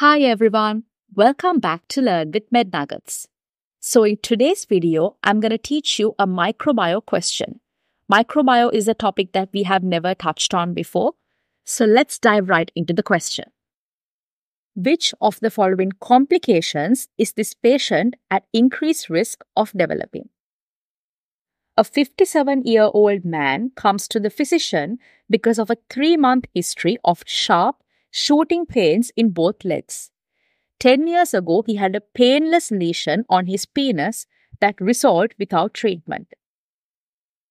Hi everyone, welcome back to Learn with MedNuggets. So in today's video, I'm going to teach you a microbio question. Microbio is a topic that we have never touched on before. So let's dive right into the question. Which of the following complications is this patient at increased risk of developing? A 57 year old man comes to the physician because of a three month history of sharp, shooting pains in both legs. 10 years ago, he had a painless lesion on his penis that resolved without treatment.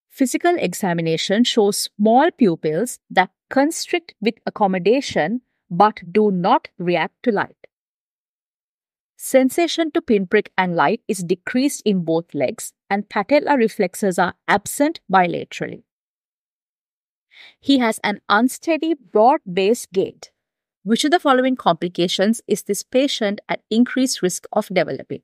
Physical examination shows small pupils that constrict with accommodation but do not react to light. Sensation to pinprick and light is decreased in both legs, and patellar reflexes are absent bilaterally. He has an unsteady, broad based gait. Which of the following complications is this patient at increased risk of developing?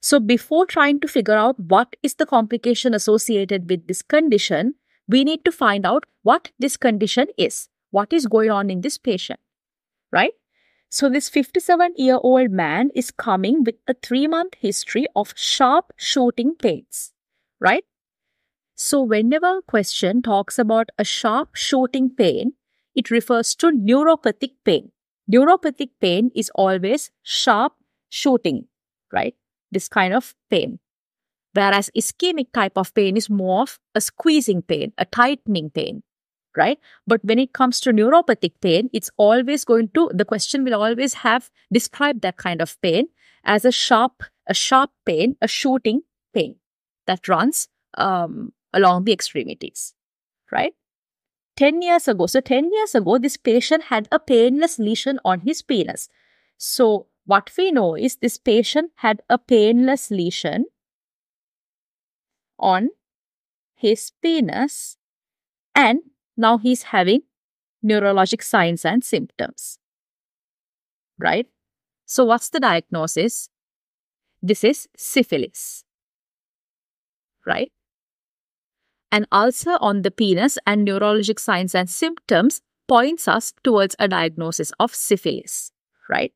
So, before trying to figure out what is the complication associated with this condition, we need to find out what this condition is. What is going on in this patient, right? So, this 57 year old man is coming with a three month history of sharp shooting pains, right? So, whenever a question talks about a sharp shooting pain, it refers to neuropathic pain. Neuropathic pain is always sharp shooting, right? This kind of pain. Whereas ischemic type of pain is more of a squeezing pain, a tightening pain, right? But when it comes to neuropathic pain, it's always going to, the question will always have described that kind of pain as a sharp, a sharp pain, a shooting pain that runs um, along the extremities, right? 10 years ago. So 10 years ago, this patient had a painless lesion on his penis. So what we know is this patient had a painless lesion on his penis and now he's having neurologic signs and symptoms. Right? So what's the diagnosis? This is syphilis. Right? An ulcer on the penis and neurologic signs and symptoms points us towards a diagnosis of syphilis, right?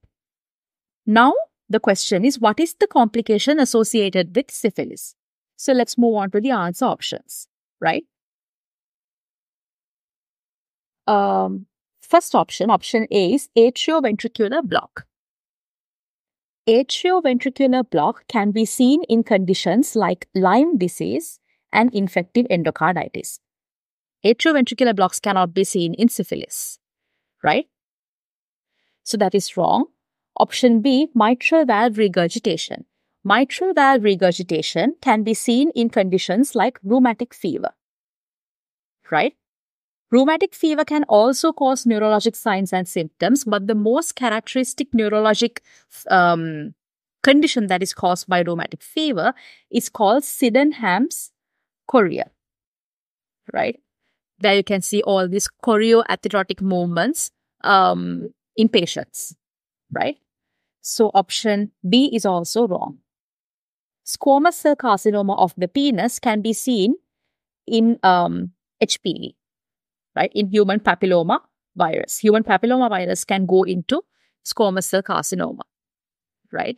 Now, the question is what is the complication associated with syphilis? So let's move on to the answer options, right? Um, first option, option A is atrioventricular block. Atrioventricular block can be seen in conditions like Lyme disease, and infective endocarditis. Atrioventricular blocks cannot be seen in syphilis, right? So that is wrong. Option B, mitral valve regurgitation. Mitral valve regurgitation can be seen in conditions like rheumatic fever, right? Rheumatic fever can also cause neurologic signs and symptoms, but the most characteristic neurologic um, condition that is caused by rheumatic fever is called Sydenham's chorea, right? There you can see all these choreoathetotic movements um, in patients, right? So option B is also wrong. Squamous cell carcinoma of the penis can be seen in um, HPV, right? In human papilloma virus. Human papilloma virus can go into squamous cell carcinoma, right?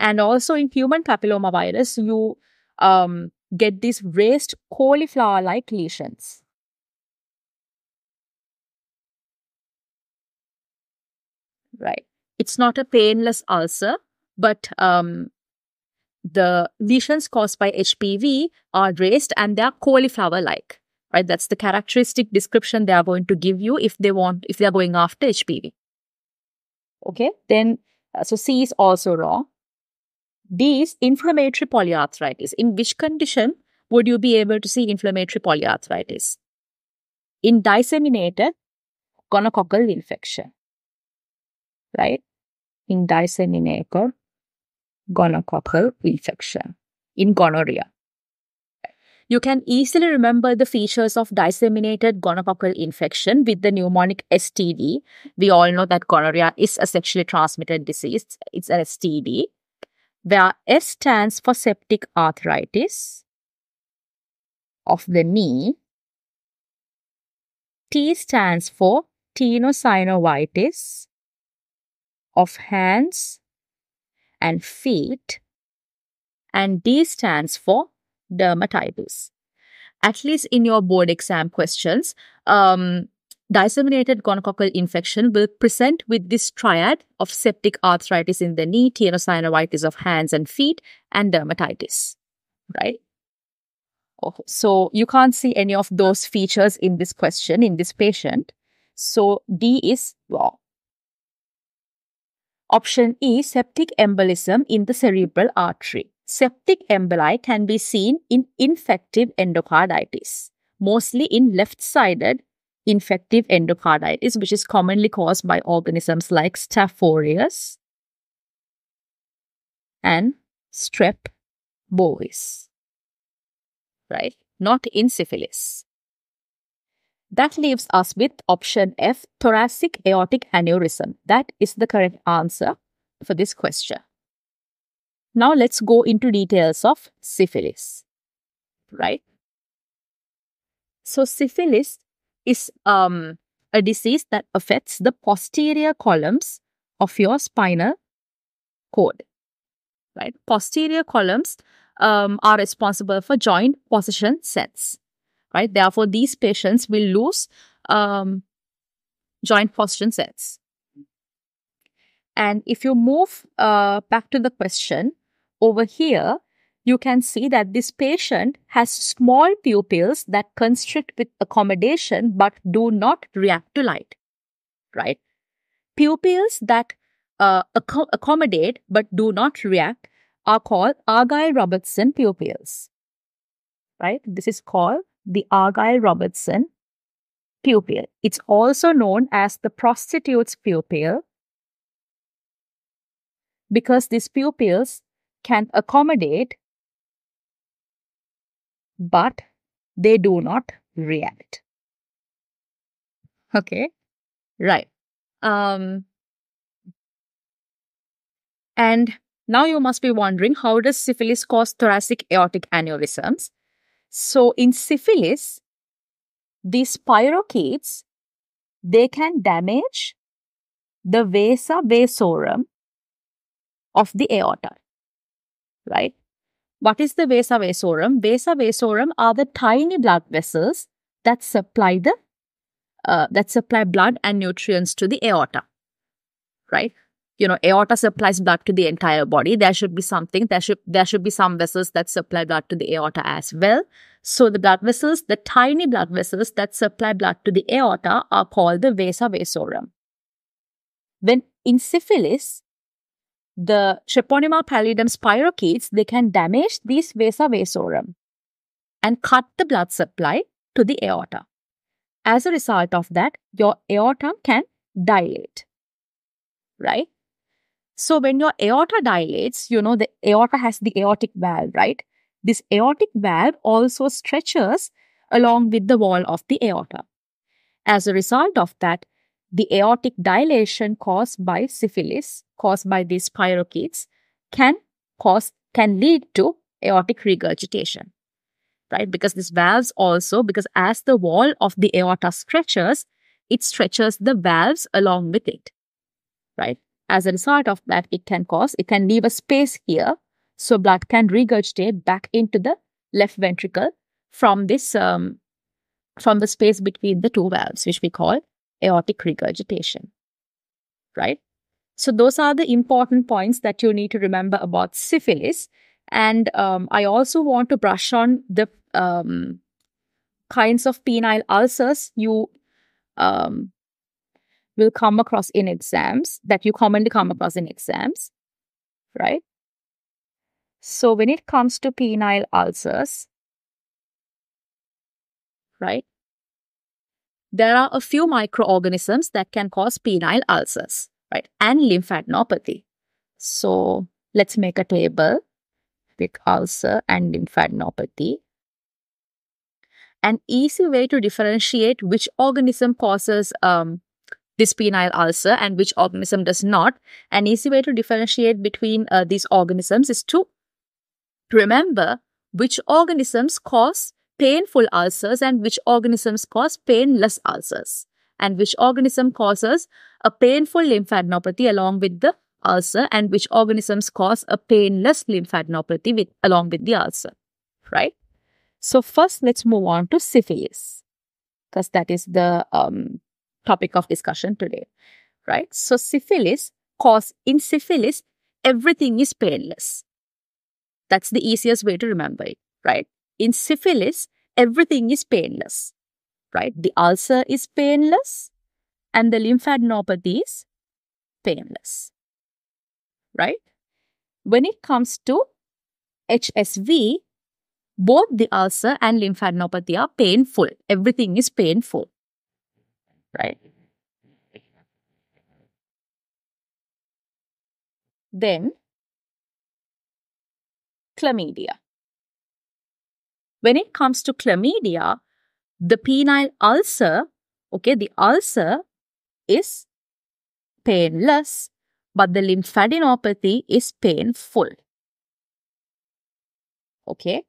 And also in human papilloma virus, you um, get these raised cauliflower like lesions. Right. It's not a painless ulcer, but um, the lesions caused by HPV are raised and they are cauliflower like. Right. That's the characteristic description they are going to give you if they want, if they are going after HPV. Okay. Then, uh, so C is also wrong. Is inflammatory polyarthritis. In which condition would you be able to see inflammatory polyarthritis? In disseminated gonococcal infection, right? In disseminated gonococcal infection, in gonorrhea. You can easily remember the features of disseminated gonococcal infection with the mnemonic STD. We all know that gonorrhea is a sexually transmitted disease. It's an STD where S stands for septic arthritis of the knee, T stands for tenosynovitis of hands and feet. And D stands for dermatitis. At least in your board exam questions, um, disseminated gonococcal infection will present with this triad of septic arthritis in the knee, tenosynovitis of hands and feet, and dermatitis, right? Oh, so you can't see any of those features in this question in this patient. So D is wrong. Option E, septic embolism in the cerebral artery. Septic emboli can be seen in infective endocarditis, mostly in left-sided infective endocarditis, which is commonly caused by organisms like Staph aureus and Strep bovis, right? Not in syphilis. That leaves us with option F, thoracic aortic aneurysm. That is the correct answer for this question. Now let's go into details of syphilis, right? So syphilis is um, a disease that affects the posterior columns of your spinal cord, right? Posterior columns um, are responsible for joint position sense, right? Therefore, these patients will lose um, joint position sense. And if you move uh, back to the question, over here, you can see that this patient has small pupils that constrict with accommodation but do not react to light, right? Pupils that uh, ac accommodate but do not react are called Argyll Robertson pupils, right? This is called the Argyll Robertson pupil. It's also known as the prostitute's pupil because these pupils can accommodate, but they do not react. Okay, right. Um, and now you must be wondering how does syphilis cause thoracic aortic aneurysms? So in syphilis, these spirochetes, they can damage the vasa vasorum of the aorta right? What is the vasa vasorum? Vasa vasorum are the tiny blood vessels that supply the uh, that supply blood and nutrients to the aorta, right? You know, aorta supplies blood to the entire body. There should be something. There should there should be some vessels that supply blood to the aorta as well. So the blood vessels, the tiny blood vessels that supply blood to the aorta, are called the vasa vasorum. When in syphilis, the Treponema pallidum spirochetes, they can damage these vasa vasorum and cut the blood supply to the aorta. As a result of that, your aorta can dilate, right? So when your aorta dilates, you know, the aorta has the aortic valve, right? This aortic valve also stretches along with the wall of the aorta. As a result of that, the aortic dilation caused by syphilis, caused by these spirochetes, can cause can lead to aortic regurgitation. Right? Because these valves also, because as the wall of the aorta stretches, it stretches the valves along with it. Right? As a result of that, it can cause, it can leave a space here. So blood can regurgitate back into the left ventricle from this um, from the space between the two valves, which we call aortic regurgitation, right? So those are the important points that you need to remember about syphilis. And um, I also want to brush on the um, kinds of penile ulcers you um, will come across in exams, that you commonly come across in exams, right? So when it comes to penile ulcers, right, there are a few microorganisms that can cause penile ulcers, right? And lymphadenopathy. So let's make a table with ulcer and lymphadenopathy. An easy way to differentiate which organism causes um, this penile ulcer and which organism does not, an easy way to differentiate between uh, these organisms is to remember which organisms cause painful ulcers and which organisms cause painless ulcers. and which organism causes a painful lymphadenopathy along with the ulcer and which organisms cause a painless lymphadenopathy with, along with the ulcer, right? So first, let's move on to syphilis because that is the um, topic of discussion today, right? So syphilis cause in syphilis, everything is painless. That's the easiest way to remember it, right? In syphilis, everything is painless, right? The ulcer is painless and the lymphadenopathy is painless, right? When it comes to HSV, both the ulcer and lymphadenopathy are painful. Everything is painful, right? Then, chlamydia. When it comes to chlamydia, the penile ulcer, okay, the ulcer is painless, but the lymphadenopathy is painful. Okay.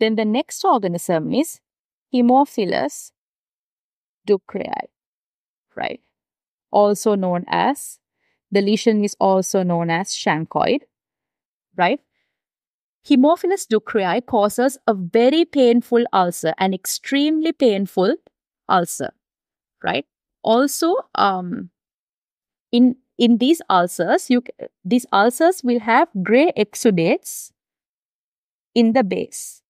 Then the next organism is Haemophilus ducreyi, right? Also known as, the lesion is also known as chancroid, right? Haemophilus ducreyi causes a very painful ulcer, an extremely painful ulcer, right? Also, um, in in these ulcers, you these ulcers will have gray exudates in the base.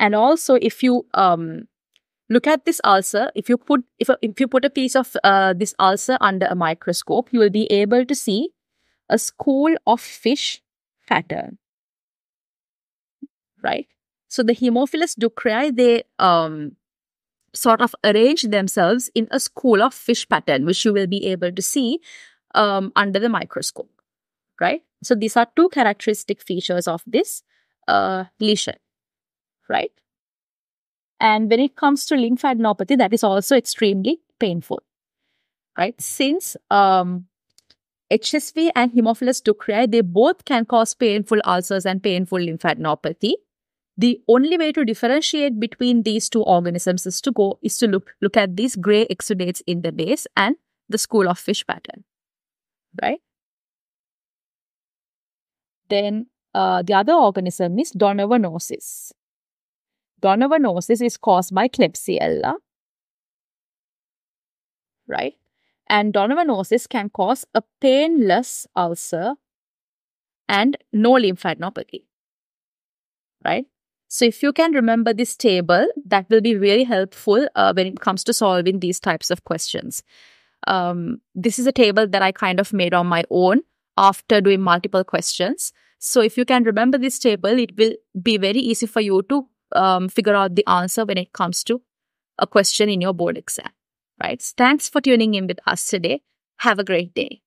And also, if you um, look at this ulcer, if you put if, if you put a piece of uh, this ulcer under a microscope, you will be able to see a school of fish pattern. Right? So the Haemophilus ducreyi, they um, sort of arrange themselves in a school of fish pattern, which you will be able to see um, under the microscope. Right? So these are two characteristic features of this uh, lesion. Right? And when it comes to lymphadenopathy, that is also extremely painful. Right? Since um, HSV and Haemophilus ducreyi, they both can cause painful ulcers and painful lymphadenopathy. The only way to differentiate between these two organisms is to go is to look look at these gray exudates in the base and the school of fish pattern, right? Then uh, the other organism is Donovanosis. Donovanosis is caused by Klebsiella, right? And donovanosis can cause a painless ulcer and no lymphadenopathy, right? So if you can remember this table, that will be really helpful uh, when it comes to solving these types of questions. Um, this is a table that I kind of made on my own after doing multiple questions. So if you can remember this table, it will be very easy for you to um, figure out the answer when it comes to a question in your board exam right? Thanks for tuning in with us today. Have a great day.